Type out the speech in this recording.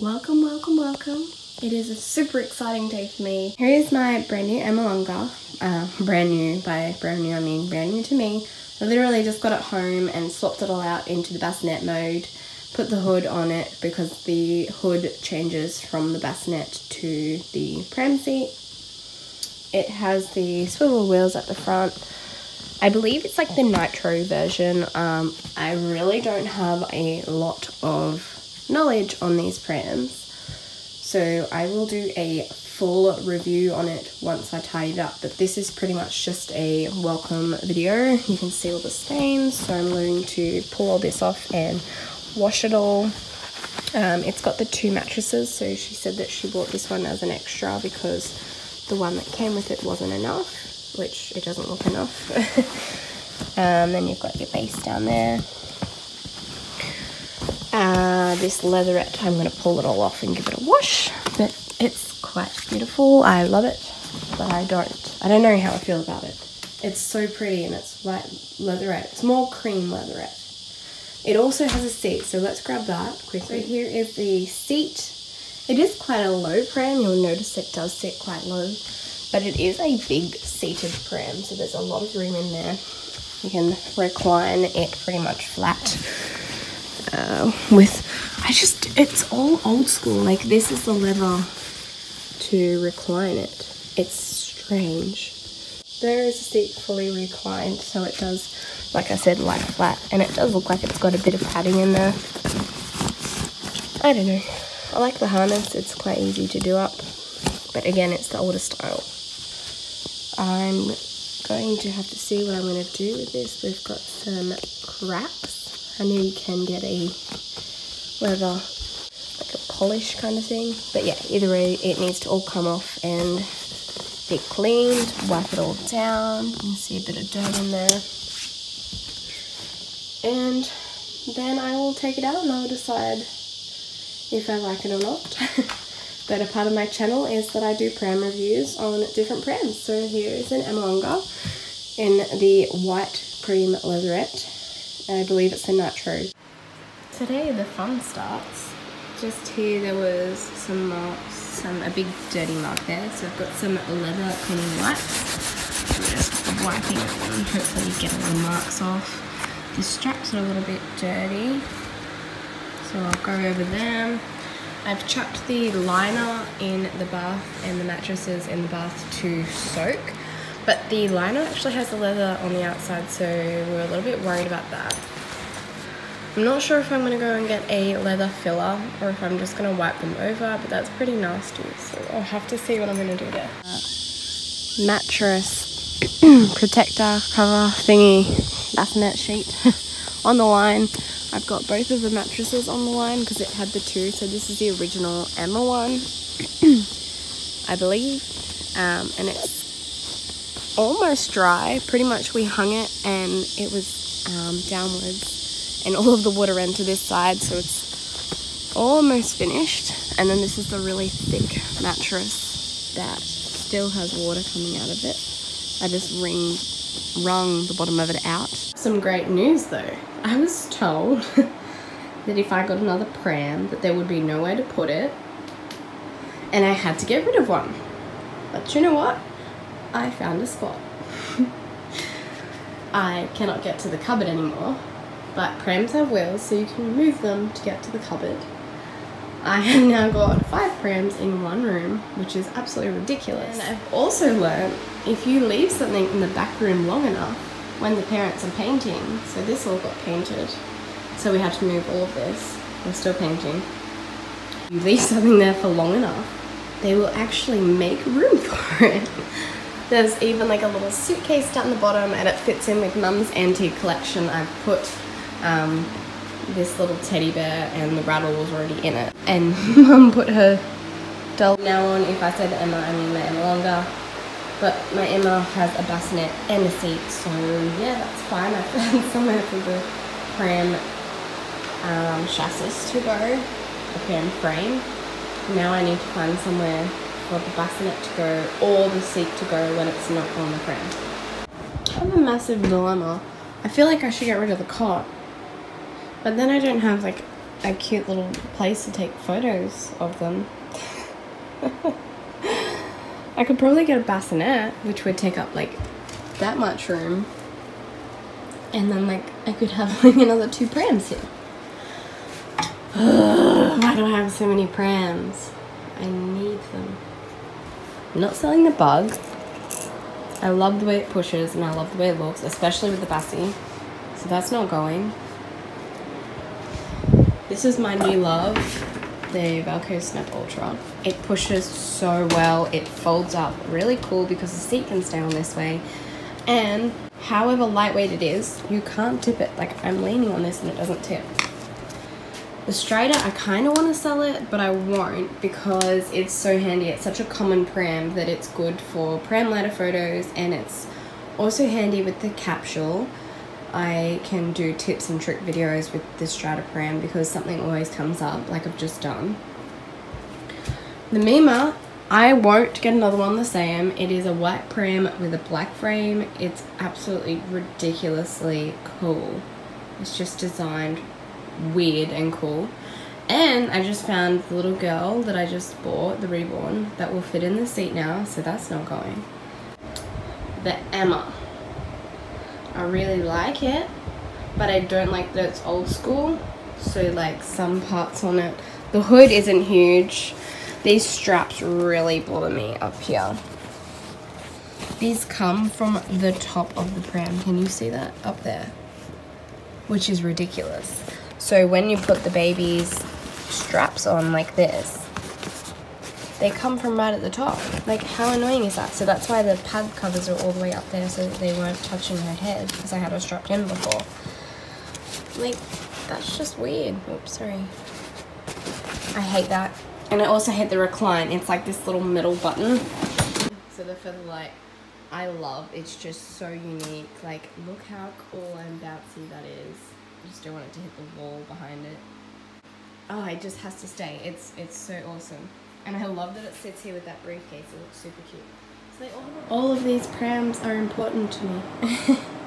Welcome, welcome, welcome. It is a super exciting day for me. Here is my brand new Emmaljunga. Uh, brand new, by brand new I mean brand new to me. I literally just got it home and swapped it all out into the bassinet mode. Put the hood on it because the hood changes from the bassinet to the pram seat. It has the swivel wheels at the front. I believe it's like the nitro version. Um, I really don't have a lot of knowledge on these prams. So I will do a full review on it once I tidy it up. But this is pretty much just a welcome video. You can see all the stains. So I'm going to pull all this off and wash it all. Um, it's got the two mattresses. So she said that she bought this one as an extra because the one that came with it wasn't enough, which it doesn't look enough. um, then you've got your base down there. This leatherette, I'm going to pull it all off and give it a wash, but it's quite beautiful. I love it, but I don't, I don't know how I feel about it. It's so pretty and it's white leatherette. It's more cream leatherette. It also has a seat, so let's grab that quickly. So here is the seat. It is quite a low pram. You'll notice it does sit quite low, but it is a big seated pram, so there's a lot of room in there. You can recline it pretty much flat uh, with I just it's all old school. Like this is the leather to recline it. It's strange. There is a seat fully reclined so it does like I said lie flat and it does look like it's got a bit of padding in there. I don't know. I like the harness. It's quite easy to do up. But again it's the older style. I'm going to have to see what I'm going to do with this. We've got some cracks I know you can get a leather, like a polish kind of thing. But yeah, either way, it needs to all come off and be cleaned, wipe it all down. You can see a bit of dirt in there. And then I will take it out and I'll decide if I like it or not. but a part of my channel is that I do pram reviews on different prams. So here is an Emmaljunga in the white cream leatherette I believe it's a nitro. Today the fun starts. Just here there was some marks, some a big dirty mark there. So I've got some leather cleaning wipes. I'm just wiping it and hopefully get all the marks off. The straps are a little bit dirty. So I'll go over them. I've chucked the liner in the bath and the mattresses in the bath to soak. But the liner actually has the leather on the outside, so we're a little bit worried about that. I'm not sure if I'm going to go and get a leather filler or if I'm just going to wipe them over, but that's pretty nasty, so I'll have to see what I'm going to do there. Mattress protector cover thingy bassinet sheet on the line. I've got both of the mattresses on the line because it had the two, so this is the original Emma one, I believe, um, and it's almost dry. Pretty much we hung it and it was um, downwards and all of the water ran to this side so it's almost finished. And then this is the really thick mattress that still has water coming out of it. I just ring, wrung the bottom of it out. Some great news though. I was told that if I got another pram that there would be nowhere to put it and I had to get rid of one. But you know what? I found a spot. I cannot get to the cupboard anymore, but prams have wheels so you can move them to get to the cupboard. I have now got five prams in one room, which is absolutely ridiculous. And I've also learned if you leave something in the back room long enough, when the parents are painting, so this all got painted, so we had to move all of this, we're still painting. You leave something there for long enough, they will actually make room for it. There's even like a little suitcase down the bottom and it fits in with mum's antique collection. I've put um, this little teddy bear and the rattle was already in it. And mum put her doll. Now on, if I said Emma, I mean my Emmaljunga. But my Emma has a bassinet and a seat, so yeah, that's fine. I found somewhere for the pram um, chassis to go, the pram frame. Now I need to find somewhere for the bassinet to go or the seat to go when it's not on the frame. I have a massive dilemma. I feel like I should get rid of the cot, but then I don't have like a cute little place to take photos of them. I could probably get a bassinet, which would take up like that much room. And then like I could have like another two prams here. Why do I have so many prams? I need them. I'm not selling the bug. I love the way it pushes and I love the way it looks, especially with the Bassie. So that's not going. This is my new love, the Valco Snap Ultra. It pushes so well. It folds up really cool because the seat can stay on this way. And however lightweight it is, you can't tip it. Like I'm leaning on this and it doesn't tip. The Strider, I kind of want to sell it, but I won't because it's so handy. It's such a common pram that it's good for pram ladder photos and it's also handy with the capsule. I can do tips and trick videos with the Strider pram because something always comes up like I've just done. The Mima, I won't get another one the same. It is a white pram with a black frame. It's absolutely ridiculously cool. It's just designed weird and cool. And I just found the little girl that I just bought, the reborn, that will fit in the seat now, so that's not going. The Emma. I really like it, but I don't like that it's old school. So like some parts on it. The hood isn't huge. These straps really bother me up here. These come from the top of the pram. Can you see that up there? Which is ridiculous. So when you put the baby's straps on like this, they come from right at the top. Like, how annoying is that? So that's why the pad covers are all the way up there so that they weren't touching her head because I had her strapped in before. Like, that's just weird. Oops, sorry. I hate that. And I also hate the recline. It's like this little middle button. So the feather light, I love. It's just so unique. Like, look how cool and bouncy that is. I just don't want it to hit the wall behind it. Oh, it just has to stay. It's it's so awesome. And I love that it sits here with that briefcase. It looks super cute. So all, all of these prams are important to me.